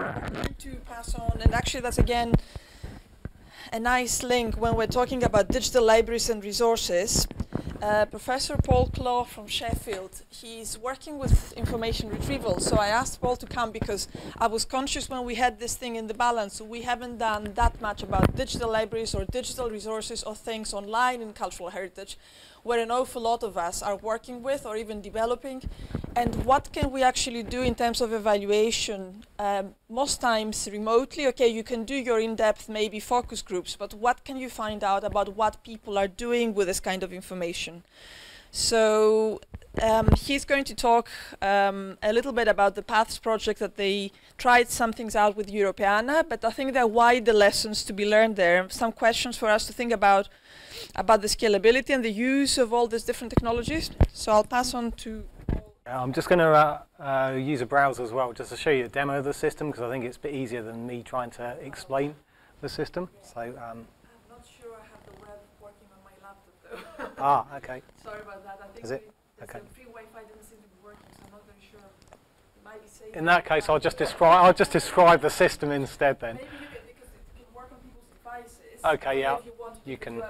To pass on, and actually that's again a nice link when we're talking about digital libraries and resources. Uh, Professor Paul Clough from Sheffield, he's working with information retrieval. So I asked Paul to come because I was conscious when we had this thing in the balance, we haven't done that much about digital libraries or digital resources or things online in cultural heritage where an awful lot of us are working with or even developing, and what can we actually do in terms of evaluation? Um, most times remotely, okay, you can do your in-depth maybe focus groups, but what can you find out about what people are doing with this kind of information? So um, he's going to talk um, a little bit about the Paths project that they tried some things out with Europeana, but I think there are wider lessons to be learned there. Some questions for us to think about about the scalability and the use of all these different technologies. So I'll pass on to I'm just going to uh, uh, use a browser as well just to show you a demo of the system because I think it's a bit easier than me trying to explain the system. So, um, I'm not sure I have the web working on my laptop though. Ah, okay. Sorry about that. I think Is it? the Okay. free Wi-Fi didn't seem to be working, so I'm not very sure. It might be safe. In that case, I'll just describe. I'll just describe the system instead then. Maybe you can, because it can work on people's devices. Okay, yeah. You, You can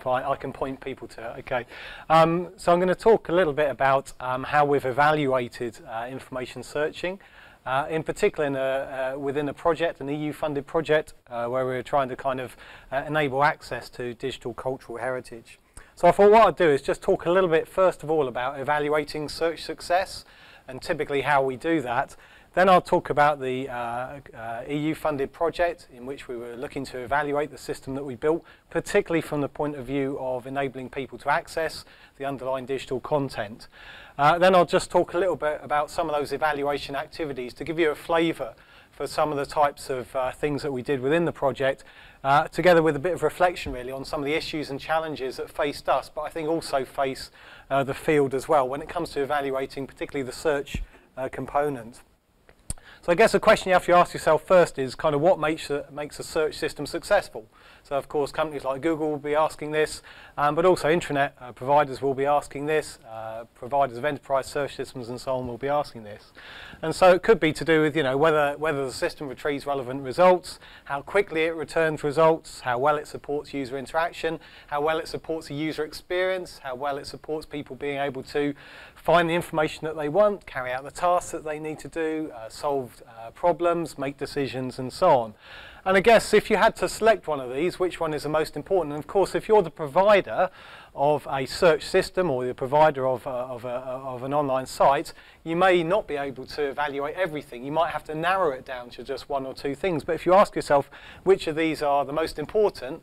Fine, I can point people to it. Okay. Um, so I'm going to talk a little bit about um, how we've evaluated uh, information searching. Uh, in particular, in a, uh, within a project, an EU-funded project, uh, where we we're trying to kind of uh, enable access to digital cultural heritage. So I thought what I'd do is just talk a little bit, first of all, about evaluating search success and typically how we do that. Then I'll talk about the uh, uh, EU-funded project in which we were looking to evaluate the system that we built, particularly from the point of view of enabling people to access the underlying digital content. Uh, then I'll just talk a little bit about some of those evaluation activities to give you a flavour for some of the types of uh, things that we did within the project, uh, together with a bit of reflection really on some of the issues and challenges that faced us, but I think also face uh, the field as well when it comes to evaluating particularly the search component. So I guess the question you have to ask yourself first is kind of what makes a, makes a search system successful. So of course companies like Google will be asking this, um, but also intranet uh, providers will be asking this, uh, providers of enterprise search systems and so on will be asking this. And so it could be to do with you know whether whether the system retrieves relevant results, how quickly it returns results, how well it supports user interaction, how well it supports the user experience, how well it supports people being able to find the information that they want, carry out the tasks that they need to do, uh, solve uh, problems, make decisions and so on. And I guess if you had to select one of these, which one is the most important? And of course, if you're the provider of a search system or the provider of, uh, of, a, of an online site, you may not be able to evaluate everything. You might have to narrow it down to just one or two things. But if you ask yourself which of these are the most important,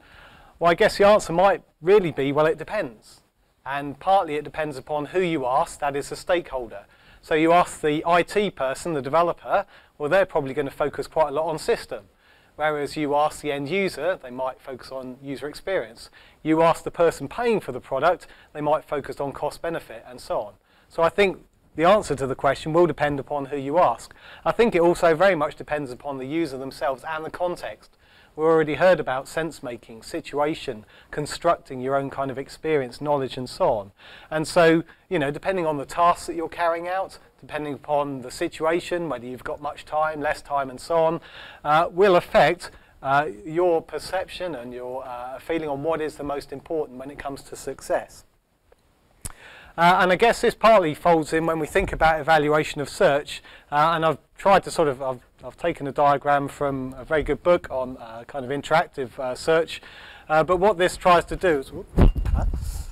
well, I guess the answer might really be, well, it depends. And partly it depends upon who you ask, that is the stakeholder. So you ask the IT person, the developer, well, they're probably going to focus quite a lot on system. Whereas you ask the end user, they might focus on user experience. You ask the person paying for the product, they might focus on cost benefit and so on. So I think the answer to the question will depend upon who you ask. I think it also very much depends upon the user themselves and the context. We already heard about sense making, situation, constructing your own kind of experience, knowledge, and so on. And so, you know, depending on the tasks that you're carrying out, depending upon the situation, whether you've got much time, less time, and so on, uh, will affect uh, your perception and your uh, feeling on what is the most important when it comes to success. Uh, and I guess this partly folds in when we think about evaluation of search. Uh, and I've tried to sort of, I've, I've, taken a diagram from a very good book on uh, kind of interactive search. But what this tries to do is, is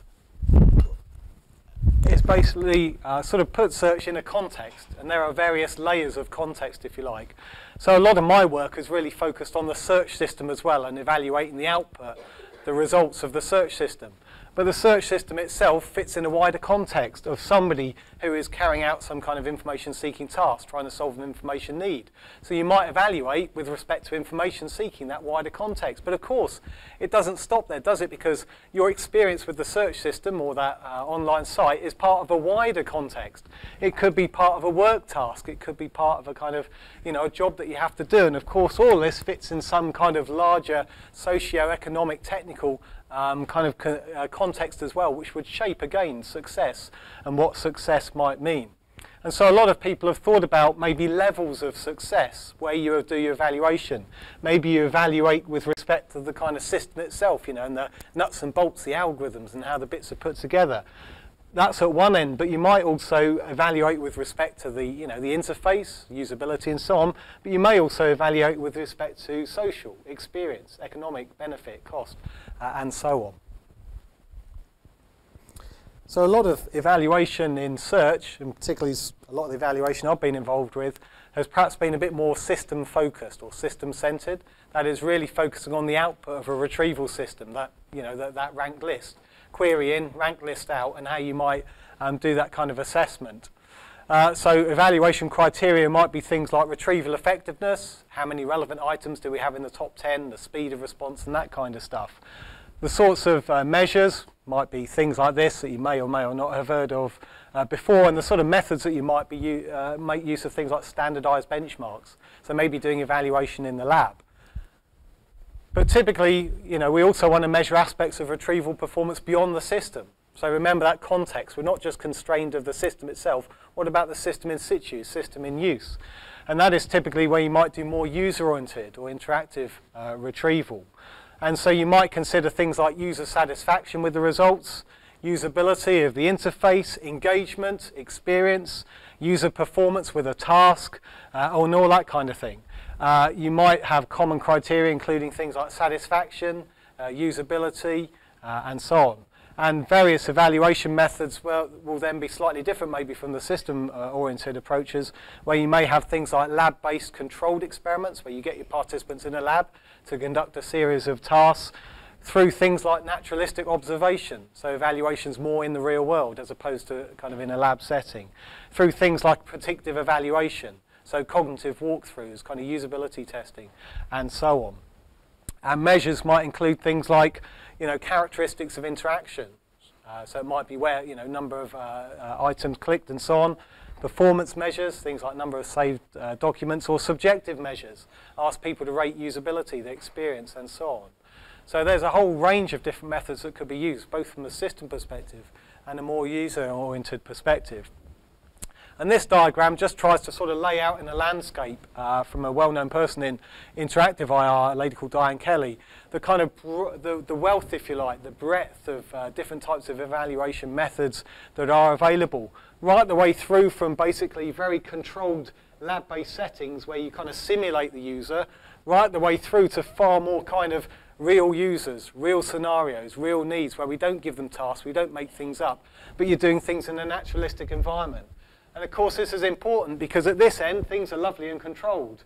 basically uh, sort of put search in a context. And there are various layers of context, if you like. So a lot of my work is really focused on the search system as well and evaluating the output, the results of the search system. But the search system itself fits in a wider context of somebody who is carrying out some kind of information seeking task, trying to solve an information need. So you might evaluate with respect to information seeking that wider context. But of course, it doesn't stop there, does it? Because your experience with the search system or that uh, online site is part of a wider context. It could be part of a work task. It could be part of a kind of, you know, a job that you have to do. And of course, all this fits in some kind of larger socio-economic, technical um, kind of co uh, context as well, which would shape again success and what success might mean. And so a lot of people have thought about maybe levels of success where you do your evaluation. Maybe you evaluate with respect to the kind of system itself, you know, and the nuts and bolts, the algorithms and how the bits are put together. That's at one end, but you might also evaluate with respect to the, you know, the interface, usability and so on, but you may also evaluate with respect to social, experience, economic benefit, cost, uh, and so on. So a lot of evaluation in search, and particularly a lot of the evaluation I've been involved with, has perhaps been a bit more system focused or system centered. That is really focusing on the output of a retrieval system, that, you know, that, that ranked list. Query in, rank list out, and how you might um, do that kind of assessment. Uh, so evaluation criteria might be things like retrieval effectiveness, how many relevant items do we have in the top 10, the speed of response, and that kind of stuff. The sorts of uh, measures might be things like this that you may or may or not have heard of uh, before, and the sort of methods that you might be uh, make use of things like standardized benchmarks. So maybe doing evaluation in the lab. But typically, you know, we also want to measure aspects of retrieval performance beyond the system. So remember that context. We're not just constrained of the system itself. What about the system in situ, system in use? And that is typically where you might do more user-oriented or interactive uh, retrieval. And so you might consider things like user satisfaction with the results, usability of the interface, engagement, experience, user performance with a task, uh, and all that kind of thing. Uh, you might have common criteria including things like satisfaction, uh, usability, uh, and so on. And various evaluation methods will, will then be slightly different maybe from the system-oriented approaches, where you may have things like lab-based controlled experiments, where you get your participants in a lab to conduct a series of tasks, through things like naturalistic observation, so evaluations more in the real world as opposed to kind of in a lab setting, through things like predictive evaluation, so cognitive walkthroughs, kind of usability testing, and so on. And measures might include things like you know, characteristics of interaction. Uh, so it might be where, you know, number of uh, uh, items clicked and so on. Performance measures, things like number of saved uh, documents, or subjective measures. Ask people to rate usability, the experience, and so on. So there's a whole range of different methods that could be used, both from a system perspective and a more user-oriented perspective. And this diagram just tries to sort of lay out in a landscape uh, from a well-known person in interactive IR, a lady called Diane Kelly, the kind of the, the wealth, if you like, the breadth of uh, different types of evaluation methods that are available, right the way through from basically very controlled lab-based settings where you kind of simulate the user, right the way through to far more kind of real users, real scenarios, real needs, where we don't give them tasks, we don't make things up, but you're doing things in a naturalistic environment. And of course, this is important because at this end, things are lovely and controlled.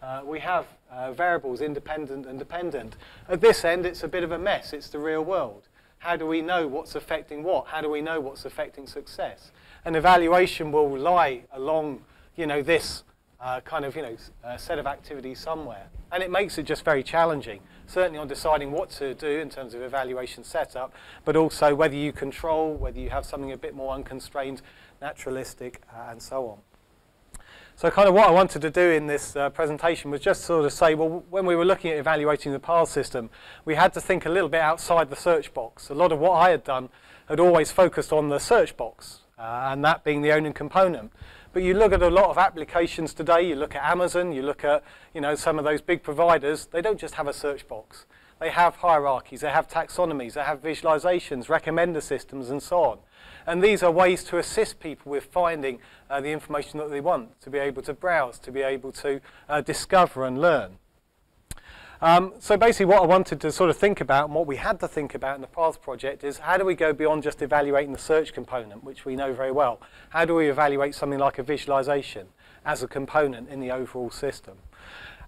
Uh, we have uh, variables, independent and dependent. At this end, it's a bit of a mess. It's the real world. How do we know what's affecting what? How do we know what's affecting success? An evaluation will lie along, you know, this uh, kind of, you know, uh, set of activities somewhere. And it makes it just very challenging, certainly on deciding what to do in terms of evaluation setup, but also whether you control, whether you have something a bit more unconstrained naturalistic, uh, and so on. So kind of what I wanted to do in this uh, presentation was just sort of say, well, when we were looking at evaluating the PATH system, we had to think a little bit outside the search box. A lot of what I had done had always focused on the search box, uh, and that being the only component. But you look at a lot of applications today, you look at Amazon, you look at you know, some of those big providers, they don't just have a search box. They have hierarchies, they have taxonomies, they have visualizations, recommender systems, and so on. And these are ways to assist people with finding uh, the information that they want, to be able to browse, to be able to uh, discover and learn. Um, so basically what I wanted to sort of think about and what we had to think about in the PATH project is how do we go beyond just evaluating the search component, which we know very well. How do we evaluate something like a visualization as a component in the overall system?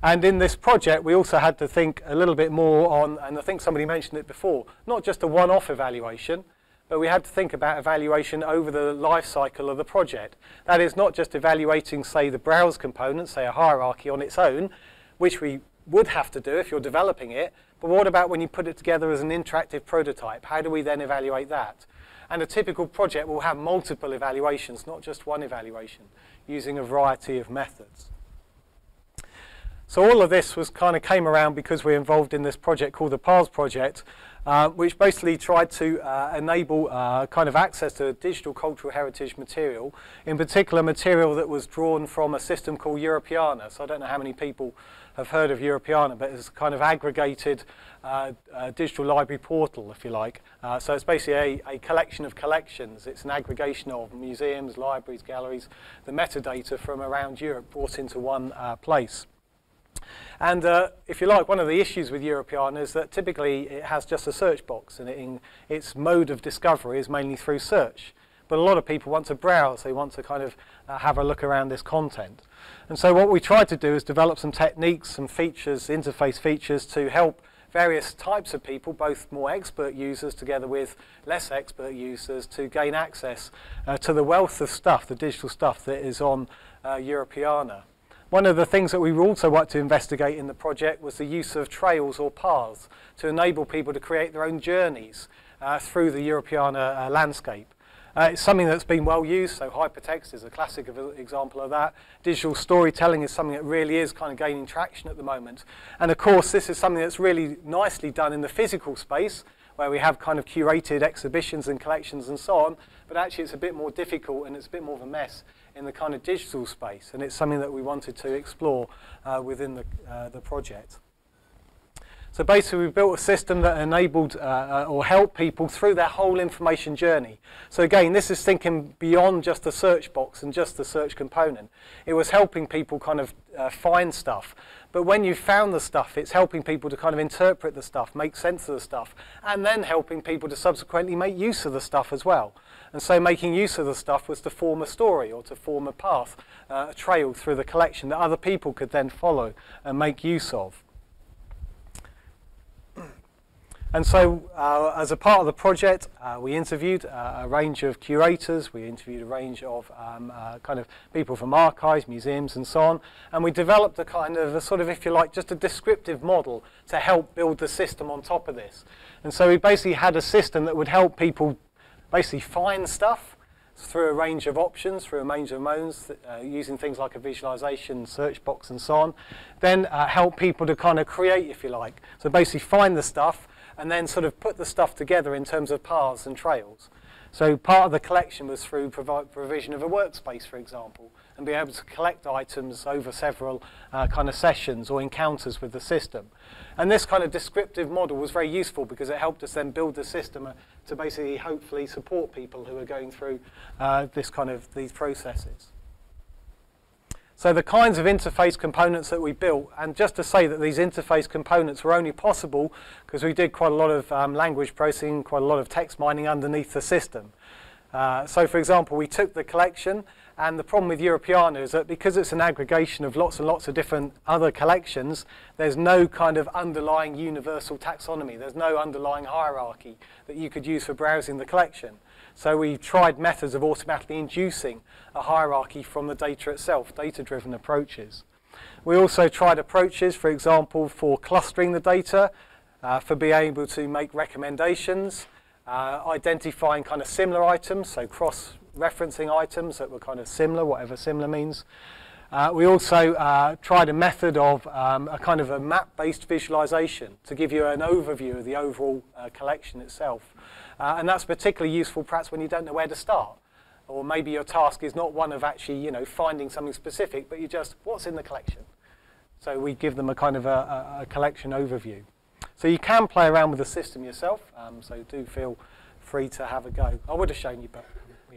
And in this project, we also had to think a little bit more on, and I think somebody mentioned it before, not just a one-off evaluation, but we had to think about evaluation over the life cycle of the project. That is not just evaluating, say, the browse component, say a hierarchy on its own, which we would have to do if you're developing it, but what about when you put it together as an interactive prototype? How do we then evaluate that? And a typical project will have multiple evaluations, not just one evaluation, using a variety of methods. So all of this was kind of came around because we're involved in this project called the Paths Project, uh, which basically tried to uh, enable uh, kind of access to digital cultural heritage material, in particular material that was drawn from a system called Europeana. So I don't know how many people have heard of Europeana, but it's kind of aggregated uh, digital library portal, if you like. So it's basically a, a, collection of collections. It's an aggregation of museums, libraries, galleries, the metadata from around Europe brought into one place. And uh, if you like, one of the issues with Europeana is that typically it has just a search box and it in, its mode of discovery is mainly through search. But a lot of people want to browse, they want to kind of uh, have a look around this content. And so what we tried to do is develop some techniques, some features, interface features to help various types of people, both more expert users together with less expert users, to gain access uh, to the wealth of stuff, the digital stuff that is on uh, Europeana. One of the things that we also want to investigate in the project was the use of trails or paths to enable people to create their own journeys uh, through the Europeana uh, landscape. Uh, it's something that's been well used, so hypertext is a classic example of that. Digital storytelling is something that really is kind of gaining traction at the moment. And of course, this is something that's really nicely done in the physical space, where we have kind of curated exhibitions and collections and so on, but actually it's a bit more difficult and it's a bit more of a mess in the kind of digital space, and it's something that we wanted to explore uh, within the, uh, the project. So basically, we built a system that enabled uh, uh, or helped people through their whole information journey. So again, this is thinking beyond just the search box and just the search component. It was helping people kind of uh, find stuff. But when you found the stuff, it's helping people to kind of interpret the stuff, make sense of the stuff, and then helping people to subsequently make use of the stuff as well. And so making use of the stuff was to form a story or to form a path, uh, a trail through the collection that other people could then follow and make use of. And so, uh, as a part of the project, uh, we interviewed uh, a range of curators, we interviewed a range of um, uh, kind of people from archives, museums, and so on, and we developed a kind of a sort of, if you like, just a descriptive model to help build the system on top of this. And so we basically had a system that would help people basically find stuff through a range of options, through a range of modes, uh, using things like a visualization, search box and so on. Then uh, help people to kind of create, if you like. So basically find the stuff and then sort of put the stuff together in terms of paths and trails. So part of the collection was through provision of a workspace, for example, and be able to collect items over several uh, kind of sessions or encounters with the system. And this kind of descriptive model was very useful because it helped us then build the system uh, to basically hopefully support people who are going through uh, this kind of these processes. So the kinds of interface components that we built, and just to say that these interface components were only possible because we did quite a lot of um, language processing, quite a lot of text mining underneath the system. Uh, so for example, we took the collection and the problem with Europeana is that because it's an aggregation of lots and lots of different other collections, there's no kind of underlying universal taxonomy. There's no underlying hierarchy that you could use for browsing the collection. So we tried methods of automatically inducing a hierarchy from the data itself, data-driven approaches. We also tried approaches, for example, for clustering the data, uh, for being able to make recommendations, uh, identifying kind of similar items, so cross referencing items that were kind of similar, whatever similar means. Uh, we also uh, tried a method of um, a kind of a map-based visualization to give you an overview of the overall uh, collection itself. Uh, and that's particularly useful perhaps when you don't know where to start. Or maybe your task is not one of actually, you know, finding something specific, but you just, what's in the collection? So we give them a kind of a, a, a collection overview. So you can play around with the system yourself, um, so do feel free to have a go. I would have shown you, but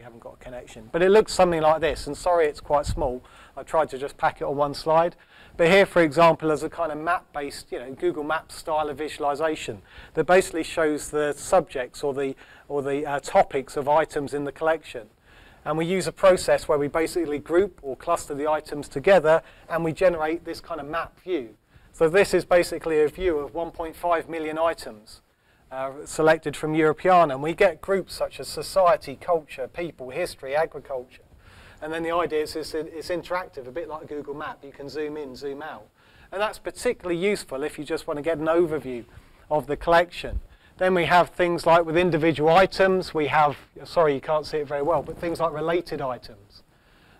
haven't got a connection. But it looks something like this, and sorry it's quite small. I tried to just pack it on one slide. But here, for example, is a kind of map-based, you know, Google Maps style of visualization that basically shows the subjects or the, or the uh, topics of items in the collection. And we use a process where we basically group or cluster the items together and we generate this kind of map view. So this is basically a view of 1.5 million items uh, selected from Europeana. And we get groups such as society, culture, people, history, agriculture. And then the idea is it's, it's interactive, a bit like a Google Map. You can zoom in, zoom out. And that's particularly useful if you just want to get an overview of the collection. Then we have things like with individual items, we have, sorry you can't see it very well, but things like related items.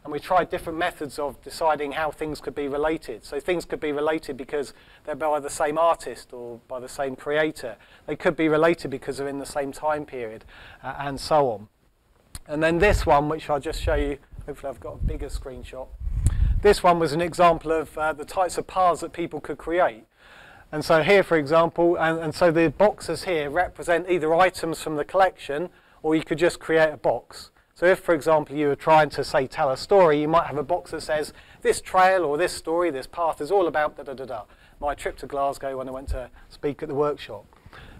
And we tried different methods of deciding how things could be related. So things could be related because they're by the same artist or by the same creator. They could be related because they're in the same time period, uh, and so on. And then this one, which I'll just show you, hopefully I've got a bigger screenshot. This one was an example of uh, the types of paths that people could create. And so here, for example, and, and so the boxes here represent either items from the collection, or you could just create a box. So if, for example, you were trying to, say, tell a story, you might have a box that says, this trail or this story, this path is all about da-da-da-da. My trip to Glasgow when I went to speak at the workshop.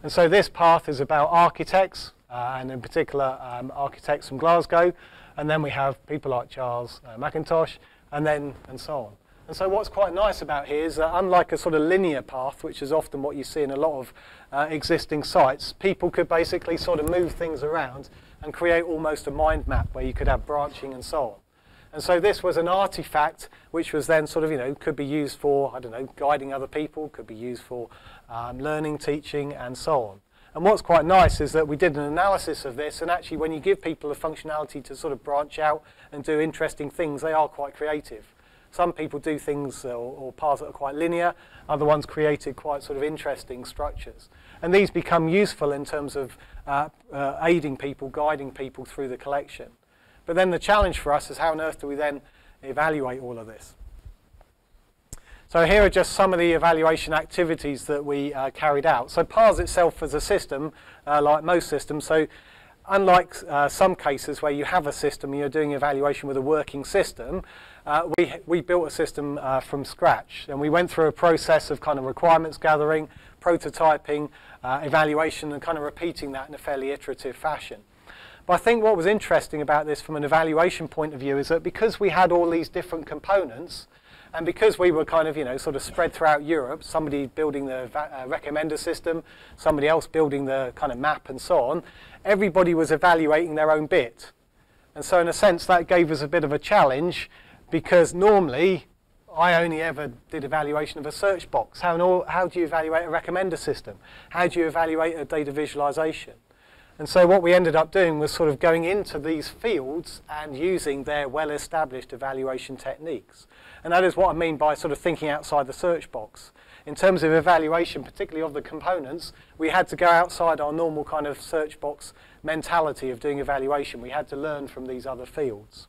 And so this path is about architects, uh, and in particular um, architects from Glasgow. And then we have people like Charles uh, Mackintosh, and then and so on. And so what's quite nice about here is that unlike a sort of linear path, which is often what you see in a lot of uh, existing sites, people could basically sort of move things around and create almost a mind map where you could have branching and so on. And so this was an artifact which was then sort of, you know, could be used for, I don't know, guiding other people, could be used for um, learning, teaching, and so on. And what's quite nice is that we did an analysis of this, and actually when you give people the functionality to sort of branch out and do interesting things, they are quite creative. Some people do things or, or paths that are quite linear, other ones created quite sort of interesting structures. And these become useful in terms of uh, uh, aiding people, guiding people through the collection. But then the challenge for us is how on earth do we then evaluate all of this? So here are just some of the evaluation activities that we uh, carried out. So PATHS itself as a system, uh, like most systems, so unlike uh, some cases where you have a system and you're doing evaluation with a working system, uh, we, we built a system uh, from scratch. And we went through a process of kind of requirements gathering, prototyping, uh, evaluation, and kind of repeating that in a fairly iterative fashion. But I think what was interesting about this from an evaluation point of view is that because we had all these different components, and because we were kind of, you know, sort of spread throughout Europe, somebody building the uh, recommender system, somebody else building the kind of map and so on, everybody was evaluating their own bit. And so in a sense, that gave us a bit of a challenge because normally I only ever did evaluation of a search box. How, how do you evaluate a recommender system? How do you evaluate a data visualization? And so what we ended up doing was sort of going into these fields and using their well-established evaluation techniques. And that is what I mean by sort of thinking outside the search box. In terms of evaluation, particularly of the components, we had to go outside our normal kind of search box mentality of doing evaluation. We had to learn from these other fields.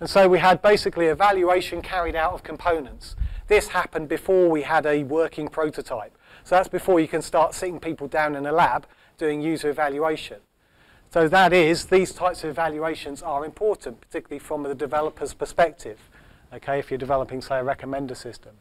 And so we had basically evaluation carried out of components. This happened before we had a working prototype. So that's before you can start sitting people down in a lab doing user evaluation. So that is, these types of evaluations are important, particularly from the developer's perspective, okay, if you're developing, say, a recommender system.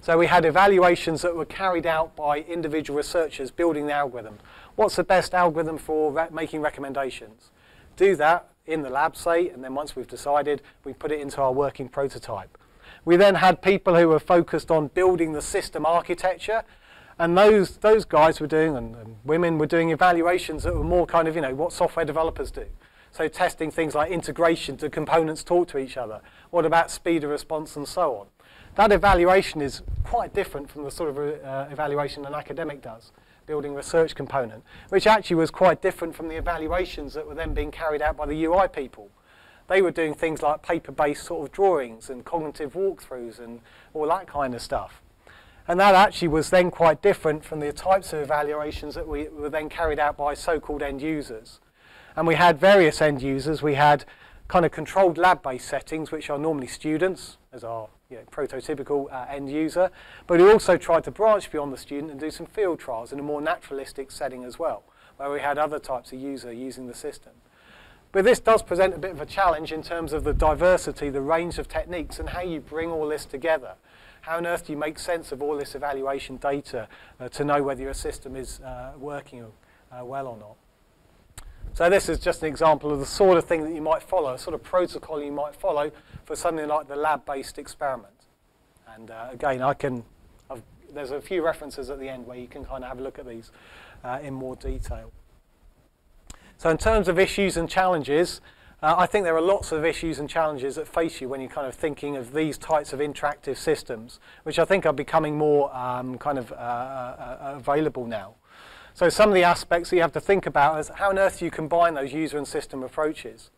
So we had evaluations that were carried out by individual researchers building the algorithm. What's the best algorithm for re making recommendations? Do that in the lab, site, and then once we've decided, we put it into our working prototype. We then had people who were focused on building the system architecture and those, those guys were doing, and, and, women were doing evaluations that were more kind of, you know, what software developers do. So testing things like integration to components talk to each other. What about speed of response and so on. That evaluation is quite different from the sort of uh, evaluation an academic does, building research component, which actually was quite different from the evaluations that were then being carried out by the UI people. They were doing things like paper-based sort of drawings and cognitive walkthroughs and all that kind of stuff. And that actually was then quite different from the types of evaluations that we, were then carried out by so-called end users. And we had various end users. We had kind of controlled lab-based settings, which are normally students, as our you know, prototypical uh, end user. But we also tried to branch beyond the student and do some field trials in a more naturalistic setting as well, where we had other types of user using the system. But this does present a bit of a challenge in terms of the diversity, the range of techniques, and how you bring all this together. How on earth do you make sense of all this evaluation data uh, to know whether your system is uh, working uh, well or not? So this is just an example of the sort of thing that you might follow, a sort of protocol you might follow for something like the lab-based experiment. And uh, again, I can, I've, there's a few references at the end where you can kind of have a look at these uh, in more detail. So in terms of issues and challenges, uh, I think there are lots of issues and challenges that face you when you're kind of thinking of these types of interactive systems, which I think are becoming more um, kind of uh, uh, uh, available now. So some of the aspects that you have to think about is how on earth do you combine those user and system approaches.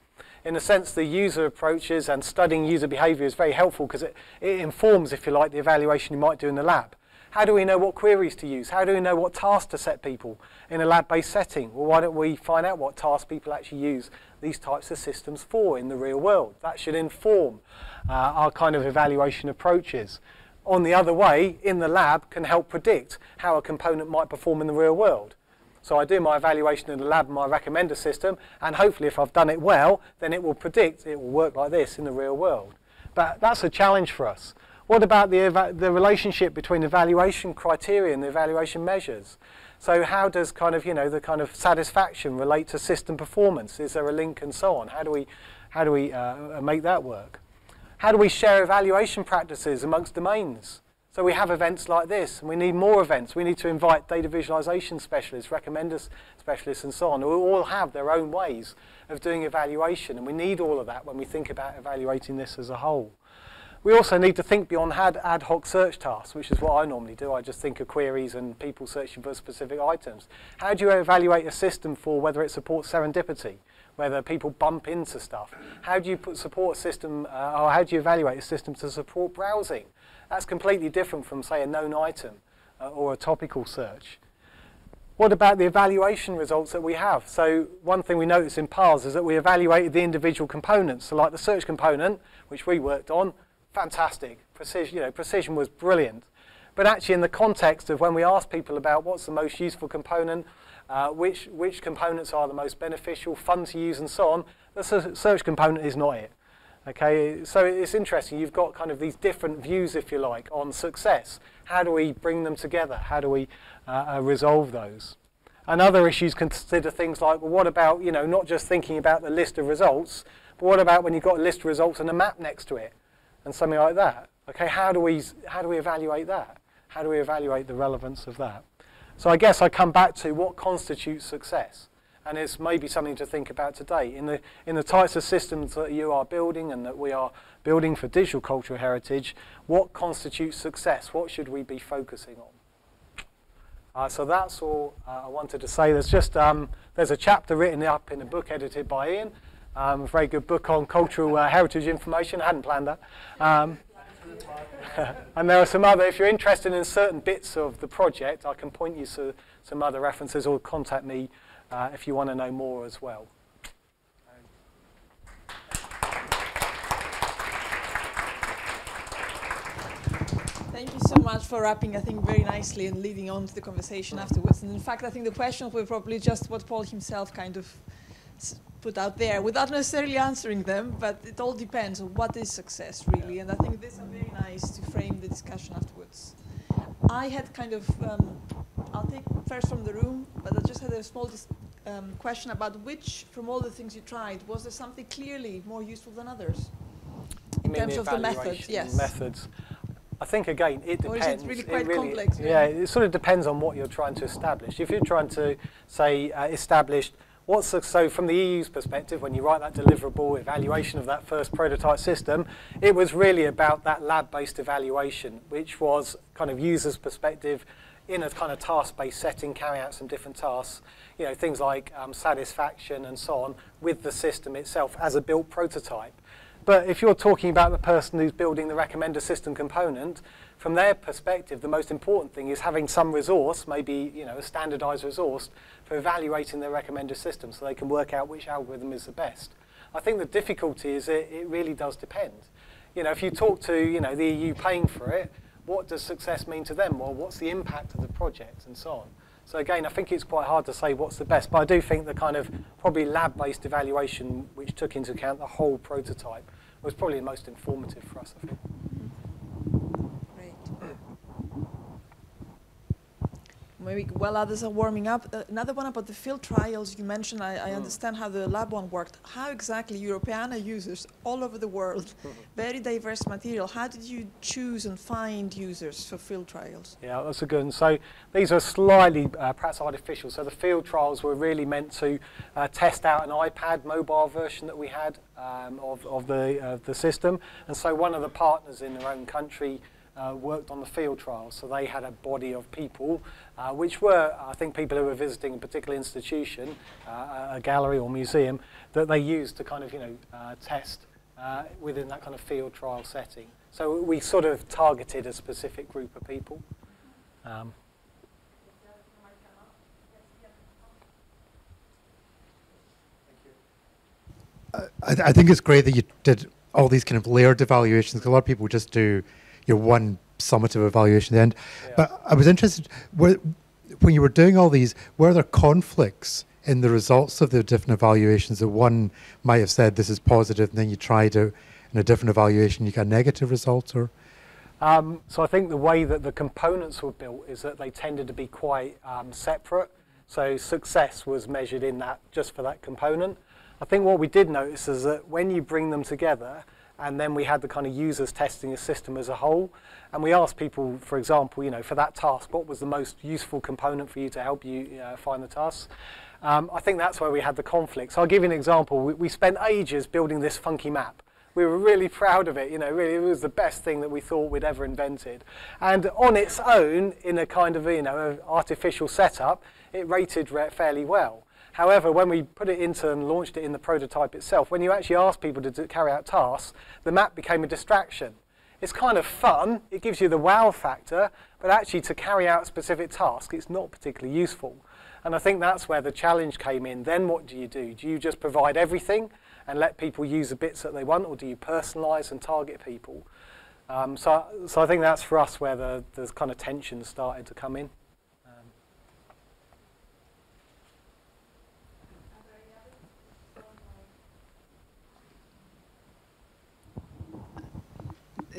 In a sense, the user approaches and studying user behavior is very helpful because it, it informs, if you like, the evaluation you might do in the lab. How do we know what queries to use? How do we know what tasks to set people in a lab-based setting? Well, why don't we find out what tasks people actually use these types of systems for in the real world? That should inform uh, our kind of evaluation approaches. On the other way, in the lab can help predict how a component might perform in the real world. So I do my evaluation in the lab, my recommender system, and hopefully if I've done it well, then it will predict it will work like this in the real world. But that's a challenge for us. What about the, the relationship between evaluation criteria and the evaluation measures? So how does kind of, you know, the kind of satisfaction relate to system performance? Is there a link and so on? How do we, how do we uh, make that work? How do we share evaluation practices amongst domains? So we have events like this, and we need more events. We need to invite data visualization specialists, recommender specialists, and so on, who all have their own ways of doing evaluation, and we need all of that when we think about evaluating this as a whole. We also need to think beyond ad, ad hoc search tasks, which is what I normally do. I just think of queries and people searching for specific items. How do you evaluate a system for whether it supports serendipity, whether people bump into stuff? How do you put support system, uh, or how do you evaluate a system to support browsing? That's completely different from, say, a known item uh, or a topical search. What about the evaluation results that we have? So one thing we noticed in PATHS is that we evaluated the individual components. So like the search component, which we worked on, fantastic. Precision, you know, precision was brilliant. But actually in the context of when we ask people about what's the most useful component, uh, which, which components are the most beneficial, fun to use and so on, the search component is not it. Okay, so it's interesting. You've got kind of these different views, if you like, on success. How do we bring them together? How do we uh, uh, resolve those? And other issues consider things like, well, what about, you know, not just thinking about the list of results, but what about when you've got a list of results and a map next to it? And something like that. Okay, how do we how do we evaluate that? How do we evaluate the relevance of that? So I guess I come back to what constitutes success, and it's maybe something to think about today in the in the types of systems that you are building and that we are building for digital cultural heritage. What constitutes success? What should we be focusing on? Uh, so that's all uh, I wanted to say. There's just um, there's a chapter written up in a book edited by Ian um, a very good book on cultural uh, heritage information. I hadn't planned that. Um, and there are some other, if you're interested in certain bits of the project, I can point you to some other references or contact me uh, if you want to know more as well. Thank you so much for wrapping, I think, very nicely and leading on to the conversation afterwards. And in fact, I think the questions were probably just what Paul himself kind of put out there without necessarily answering them, but it all depends on what is success really. And I think this is very nice to frame the discussion afterwards. I had kind of, um, I'll take first from the room, but I just had a small um, question about which, from all the things you tried, was there something clearly more useful than others? In terms the of the methods, yes. Methods. I think again, it depends. Or is it really quite it really, complex? Yeah, it sort of depends on what you're trying to establish. If you're trying to, say, uh, establish What's the, so from the EU's perspective, when you write that deliverable evaluation of that first prototype system, it was really about that lab-based evaluation, which was kind of user's perspective in a kind of task-based setting, carrying out some different tasks, you know, things like um, satisfaction and so on, with the system itself as a built prototype. But if you're talking about the person who's building the recommender system component, from their perspective, the most important thing is having some resource, maybe you know, a standardized resource, for evaluating their recommender system so they can work out which algorithm is the best. I think the difficulty is it, it really does depend. You know, if you talk to you know, the EU paying for it, what does success mean to them? Well, what's the impact of the project and so on? So again, I think it's quite hard to say what's the best, but I do think the kind of probably lab-based evaluation which took into account the whole prototype was probably the most informative for us, I think. Maybe while others are warming up, uh, another one about the field trials you mentioned, I, I mm. understand how the lab one worked. How exactly Europeana users all over the world, very diverse material, how did you choose and find users for field trials? Yeah, that's a good one. So these are slightly uh, perhaps artificial. So the field trials were really meant to uh, test out an iPad mobile version that we had um, of, of the, uh, the system. And so one of the partners in their own country uh, worked on the field trials. So they had a body of people, uh, which were, I think, people who were visiting a particular institution, uh, a gallery or museum, that they used to kind of, you know, uh, test uh, within that kind of field trial setting. So we sort of targeted a specific group of people. Um, I, I think it's great that you did all these kind of layered evaluations. a lot of people just do your one summative evaluation at the end. Yeah. But I was interested, were, when you were doing all these, were there conflicts in the results of the different evaluations that one might have said this is positive, and then you tried it in a different evaluation, you got negative results, or? Um, so I think the way that the components were built is that they tended to be quite um, separate. So success was measured in that just for that component. I think what we did notice is that when you bring them together, and then we had the kind of users testing the system as a whole, and we asked people, for example, you know, for that task, what was the most useful component for you to help you uh, find the task? Um, I think that's where we had the conflict. So I'll give you an example. We, we spent ages building this funky map we were really proud of it. You know, really, it was the best thing that we thought we'd ever invented. And on its own, in a kind of you know artificial setup, it rated fairly well. However, when we put it into and launched it in the prototype itself, when you actually ask people to carry out tasks, the map became a distraction. It's kind of fun, it gives you the wow factor, but actually to carry out specific tasks, it's not particularly useful. And I think that's where the challenge came in. Then what do you do? Do you just provide everything? and let people use the bits that they want, or do you personalise and target people? Um, so, so I think that's for us where the, the kind of tension started to come in.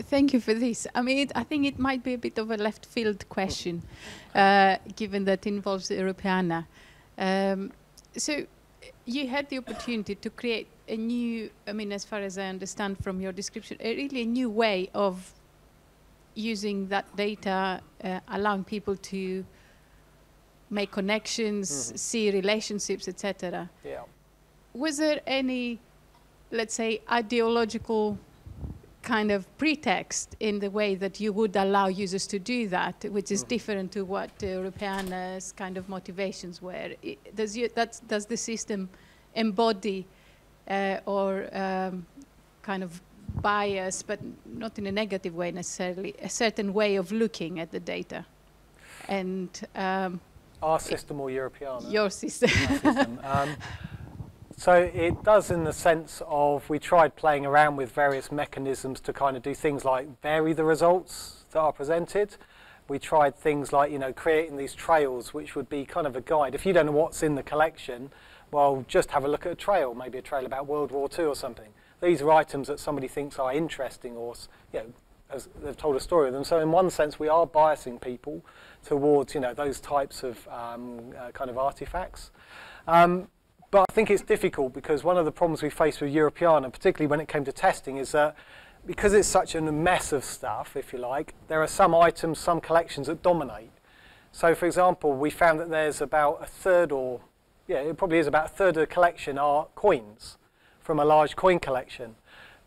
Thank you for this. I mean, it, I think it might be a bit of a left field question, uh, given that it involves Europeana. Um, so you had the opportunity to create a new, I mean, as far as I understand from your description, a really a new way of using that data, uh, allowing people to make connections, mm -hmm. see relationships, etc. Yeah. Was there any, let's say, ideological kind of pretext in the way that you would allow users to do that, which is mm -hmm. different to what uh, Europeana's kind of motivations were? It, does, you, does the system embody uh, or um, kind of bias, but not in a negative way necessarily, a certain way of looking at the data. And um, our system or European? Your system. system. Um, so it does in the sense of we tried playing around with various mechanisms to kind of do things like vary the results that are presented. We tried things like, you know, creating these trails, which would be kind of a guide. If you don't know what's in the collection, well, just have a look at a trail, maybe a trail about World War II or something. These are items that somebody thinks are interesting or, you know, as they've told a story of them. So in one sense, we are biasing people towards, you know, those types of um, uh, kind of artifacts. Um, but I think it's difficult because one of the problems we face with Europeana, particularly when it came to testing, is that because it's such a mess of stuff, if you like, there are some items, some collections that dominate. So, for example, we found that there's about a third or yeah, it probably is about a third of the collection are coins from a large coin collection.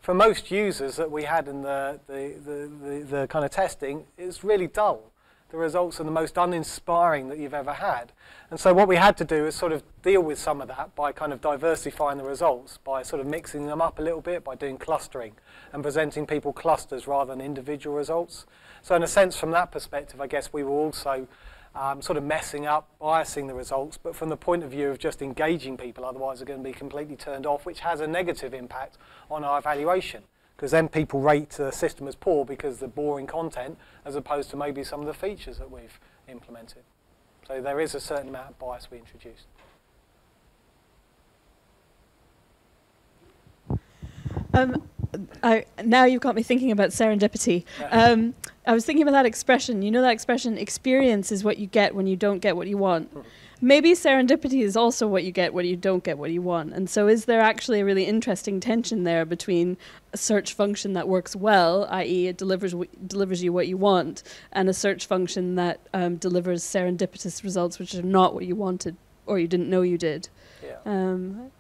For most users that we had in the, the, the, the, the kind of testing, it's really dull. The results are the most uninspiring that you've ever had. And so what we had to do is sort of deal with some of that by kind of diversifying the results, by sort of mixing them up a little bit, by doing clustering and presenting people clusters rather than individual results. So in a sense, from that perspective, I guess we were also um, sort of messing up, biasing the results, but from the point of view of just engaging people, otherwise they're going to be completely turned off, which has a negative impact on our evaluation. Because then people rate the system as poor because the boring content, as opposed to maybe some of the features that we've implemented. So there is a certain amount of bias we introduced. Um, I, now you've got me thinking about serendipity. Um, I was thinking about that expression. You know that expression, experience is what you get when you don't get what you want. Maybe serendipity is also what you get when you don't get what you want. And so, is there actually a really interesting tension there between a search function that works well, i.e., it delivers delivers you what you want, and a search function that um, delivers serendipitous results which are not what you wanted or you didn't know you did? Yeah. Um,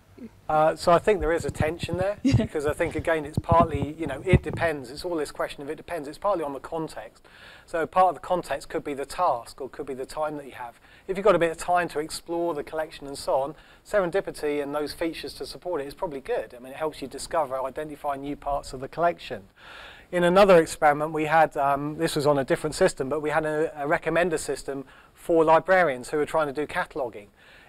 Uh, so I think there is a tension there Yeah. because I think again it's partly you know it depends. It's all this question of it depends. It's partly on the context. So part of the context could be the task or could be the time that you have. If you've got a bit of time to explore the collection and so on, serendipity and those features to support it is probably good. I mean it helps you discover, identify new parts of the collection. In another experiment, we had um, this was on a different system, but we had a, a recommender system for librarians who were trying to do cataloging.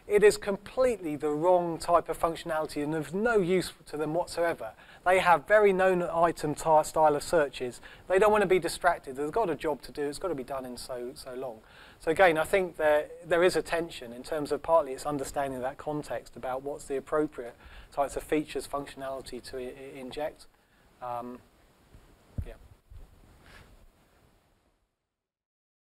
It is completely the wrong type of functionality and of no use to them whatsoever. They have very known item ty- style of searches. They don't want to be distracted. They've got a job to do. It's got to be done in so so long. So again, I think there there is a tension in terms of partly it's understanding that context about what's the appropriate types of features, functionality to inject. Um,